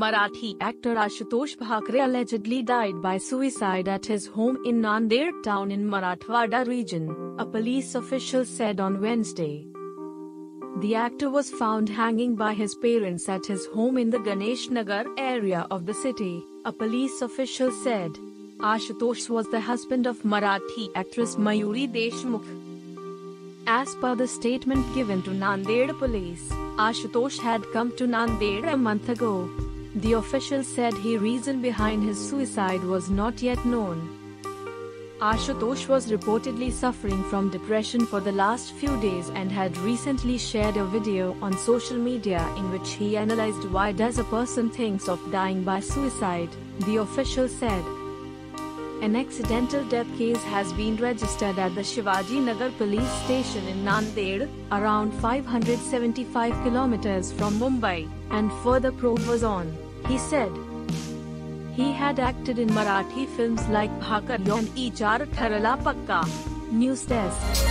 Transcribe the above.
Marathi actor Ashutosh Bhakre allegedly died by suicide at his home in Nanded town in Marathwada region, a police official said on Wednesday. The actor was found hanging by his parents at his home in the Ganesh Nagar area of the city, a police official said. Ashutosh was the husband of Marathi actress Mayuri Deshmukh. As per the statement given to Nanded police, Ashutosh had come to Nanded a month ago. The official said the reason behind his suicide was not yet known. Ashutosh was reportedly suffering from depression for the last few days and had recently shared a video on social media in which he analyzed why does a person thinks of dying by suicide, the official said. An accidental death case has been registered at the Shivaji Nagar police station in Nanded, around 575 kilometers from Mumbai, and further probe was on, he said. He had acted in Marathi films like Bhakar and Tharala Pakka. News Desk.